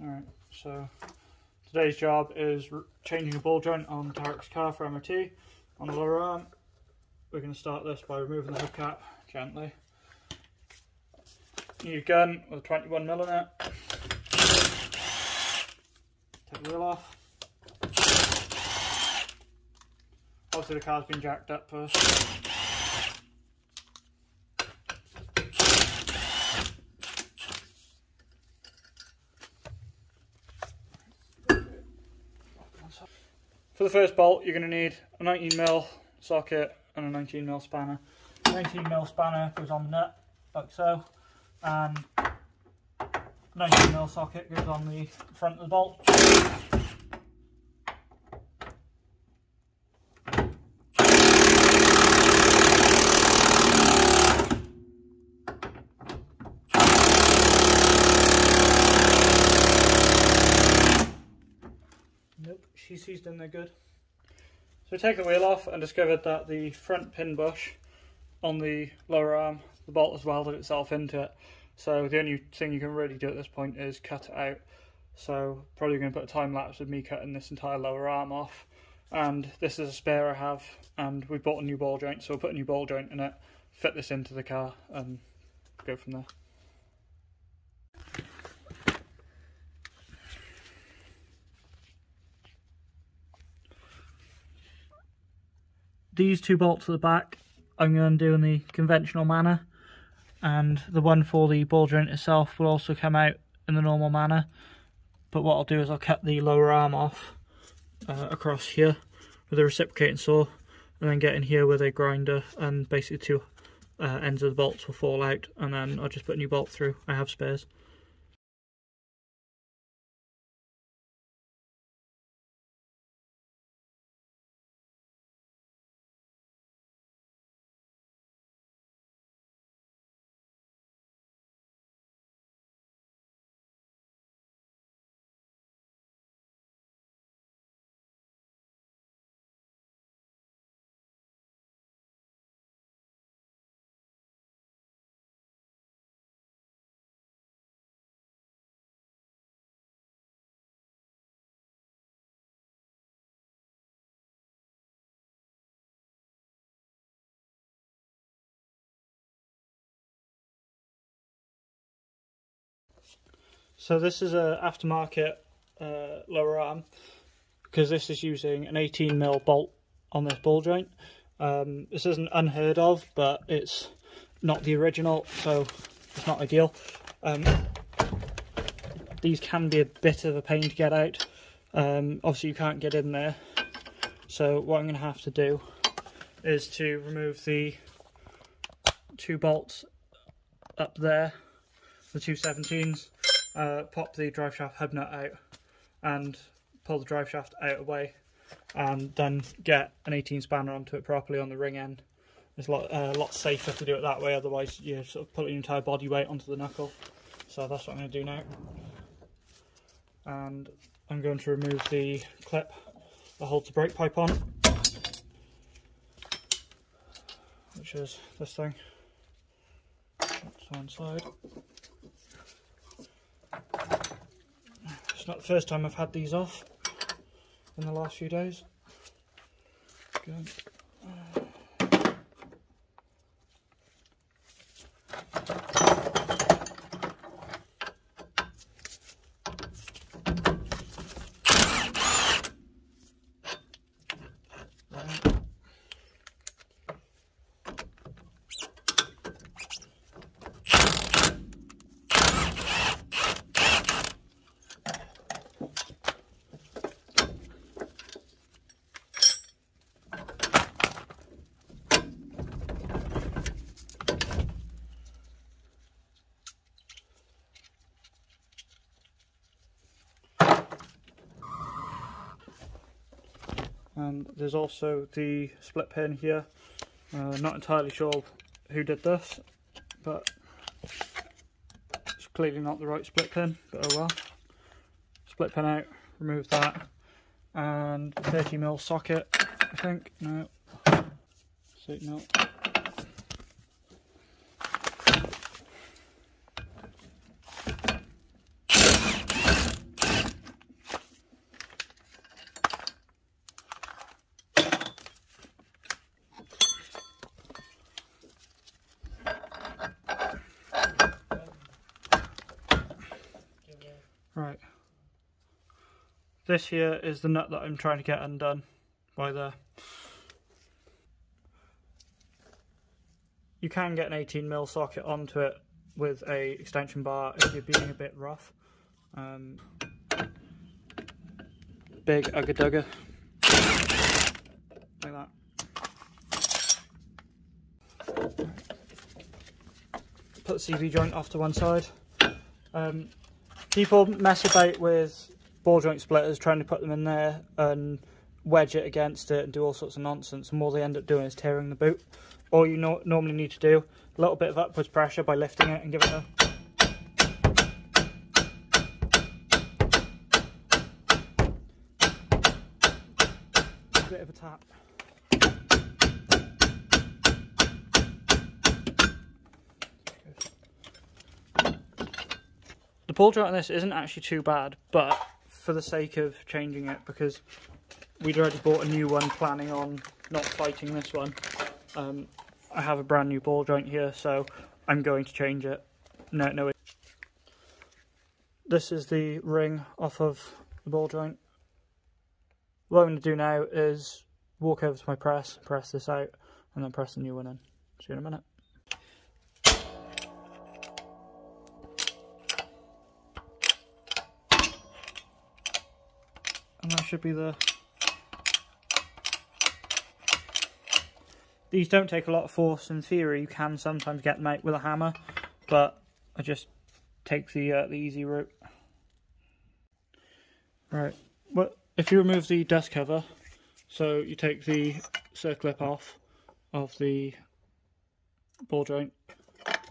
Alright, so today's job is changing a ball joint on Tarek's car for MOT on the lower arm. We're going to start this by removing the hubcap gently. New gun with a 21 mm in it. Take the wheel off. Obviously the car's been jacked up first. The first bolt, you're going to need a 19mm socket and a 19mm spanner. 19mm spanner goes on the nut, like so, and 19mm socket goes on the front of the bolt. Nope, she sees them, they're good. So we take the wheel off and discovered that the front pin bush on the lower arm, the bolt has welded itself into it. So the only thing you can really do at this point is cut it out. So probably going to put a time lapse of me cutting this entire lower arm off. And this is a spare I have, and we bought a new ball joint, so we'll put a new ball joint in it, fit this into the car, and go from there. These two bolts at the back I'm going to do in the conventional manner and the one for the ball joint itself will also come out in the normal manner but what I'll do is I'll cut the lower arm off uh, across here with a reciprocating saw and then get in here with a grinder and basically two uh, ends of the bolts will fall out and then I'll just put a new bolt through. I have spares. So this is a aftermarket uh, lower arm because this is using an 18mm bolt on this ball joint. Um, this isn't unheard of, but it's not the original, so it's not ideal. Um, these can be a bit of a pain to get out. Um, obviously you can't get in there, so what I'm going to have to do is to remove the two bolts up there, the two 17s, uh, pop the drive shaft hub nut out and pull the drive shaft out away and then get an 18 spanner onto it properly on the ring end. It's a lot, uh, lot safer to do it that way, otherwise you're sort of putting your entire body weight onto the knuckle. So that's what I'm going to do now. And I'm going to remove the clip that holds the brake pipe on, which is this thing. That's one side. Not the first time I've had these off in the last few days. Good. And there's also the split pin here. Uh, not entirely sure who did this but it's clearly not the right split pin but oh well. Split pin out remove that and 30 mil socket I think. No. See no This here is the nut that I'm trying to get undone by there. You can get an 18mm socket onto it with a extension bar if you're being a bit rough. Um, big ugga dugger. Like that. Put the CV joint off to one side. Um, people mess about with ball joint splitters trying to put them in there and wedge it against it and do all sorts of nonsense and all they end up doing is tearing the boot. All you no normally need to do, a little bit of upwards pressure by lifting it and give it a bit of a tap. The ball joint on this isn't actually too bad, but for the sake of changing it, because we'd already bought a new one planning on not fighting this one, um, I have a brand new ball joint here, so I'm going to change it. No, no. This is the ring off of the ball joint. What I'm going to do now is walk over to my press, press this out, and then press the new one in. See you in a minute. And that should be the... These don't take a lot of force in theory, you can sometimes get them out with a hammer, but I just take the, uh, the easy route. Right, well, if you remove the dust cover, so you take the circlip off of the ball joint,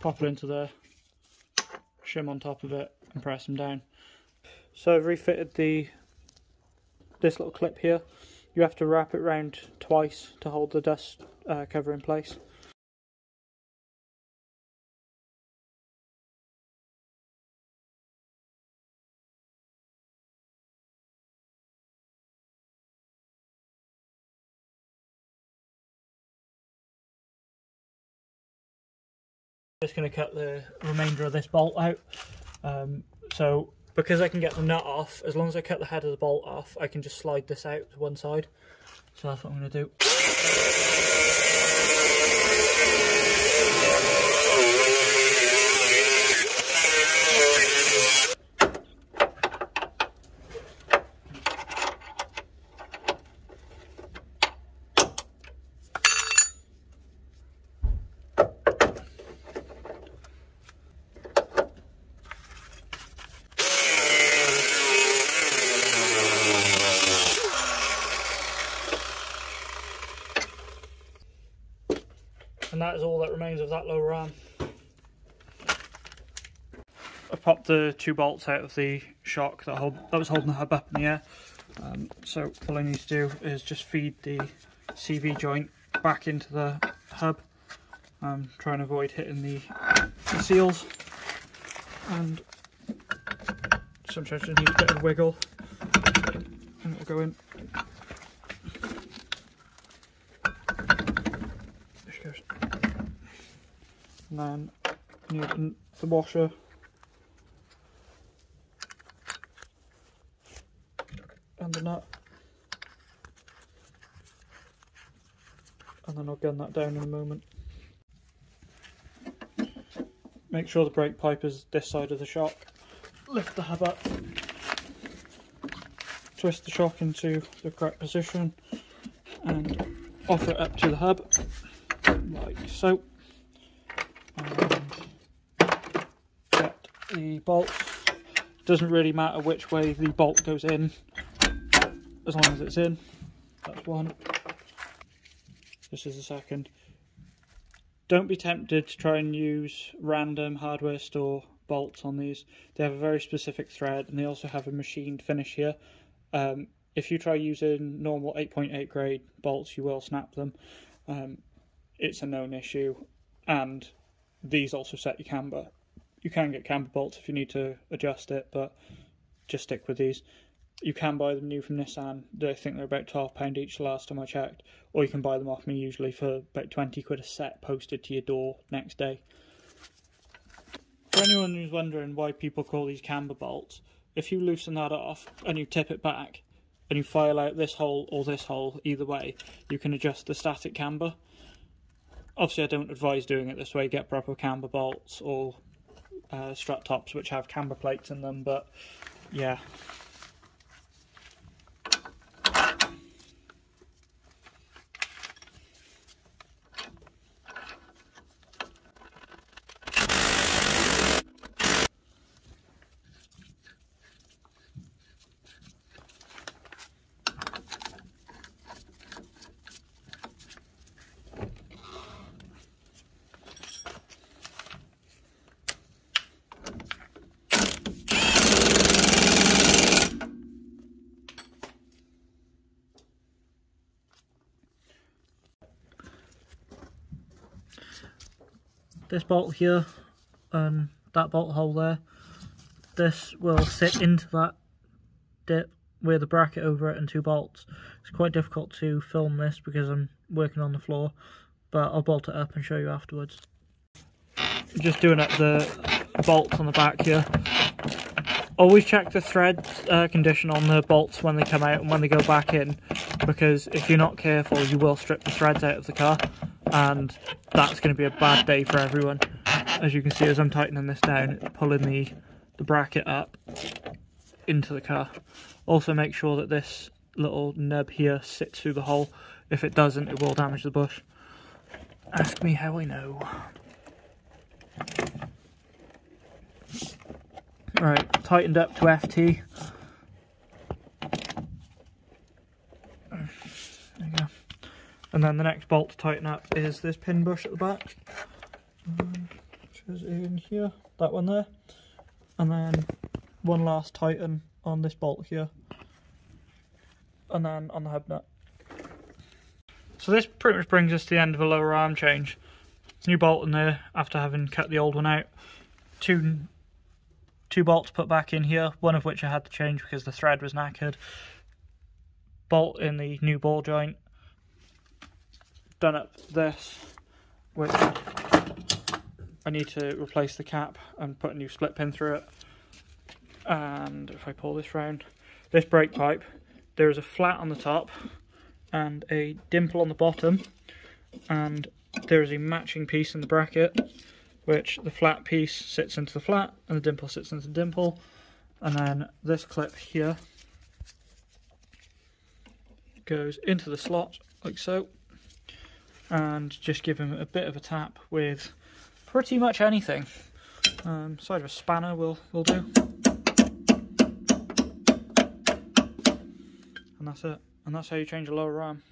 pop it into there, shim on top of it and press them down. So I've refitted the this little clip here. You have to wrap it round twice to hold the dust uh, cover in place. Just going to cut the remainder of this bolt out. Um, so because I can get the nut off, as long as I cut the head of the bolt off, I can just slide this out to one side. So that's what I'm going to do. And that is all that remains of that lower arm. I've popped the two bolts out of the shock that, hold, that was holding the hub up in the air. Um, so all I need to do is just feed the CV joint back into the hub. I'm trying to avoid hitting the, the seals and sometimes just need a bit of wiggle and it'll go in. And then the washer and the nut and then I'll gun that down in a moment. Make sure the brake pipe is this side of the shock. Lift the hub up, twist the shock into the correct position and offer it up to the hub like so. The bolts. Doesn't really matter which way the bolt goes in, as long as it's in. That's one. This is the second. Don't be tempted to try and use random hardware store bolts on these. They have a very specific thread and they also have a machined finish here. Um, if you try using normal 8.8 grade bolts, you will snap them. Um, it's a known issue and these also set your camber you can get camber bolts if you need to adjust it, but just stick with these. You can buy them new from Nissan. I think they're about £12 each last time I checked. Or you can buy them off me usually for about 20 quid a set posted to your door next day. For anyone who's wondering why people call these camber bolts, if you loosen that off and you tip it back, and you file out this hole or this hole, either way, you can adjust the static camber. Obviously, I don't advise doing it this way. Get proper camber bolts or uh, strut tops which have camber plates in them, but yeah. This bolt here and that bolt hole there this will sit into that dip with a bracket over it and two bolts. It's quite difficult to film this because I'm working on the floor but I'll bolt it up and show you afterwards. Just doing up the bolts on the back here. Always check the thread uh, condition on the bolts when they come out and when they go back in because if you're not careful you will strip the threads out of the car and that's going to be a bad day for everyone. As you can see as I'm tightening this down, pulling the, the bracket up into the car. Also make sure that this little nub here sits through the hole. If it doesn't, it will damage the bush. Ask me how I know. Alright, tightened up to FT. And then the next bolt to tighten up is this pin bush at the back. which is in here, that one there. And then one last tighten on this bolt here. And then on the hub nut. So this pretty much brings us to the end of a lower arm change. New bolt in there after having cut the old one out. Two two bolts put back in here, one of which I had to change because the thread was knackered. Bolt in the new ball joint, done up this, which I need to replace the cap and put a new split pin through it. And if I pull this round, this brake pipe, there is a flat on the top and a dimple on the bottom, and there is a matching piece in the bracket, which the flat piece sits into the flat and the dimple sits into the dimple, and then this clip here goes into the slot like so and just give him a bit of a tap with pretty much anything. Um, side of a spanner will, will do. And that's it. And that's how you change a lower arm.